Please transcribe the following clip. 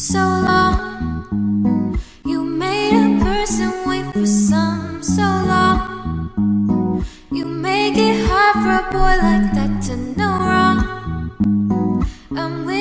so long. You made a person wait for some so long. You make it hard for a boy like that to know wrong. I'm with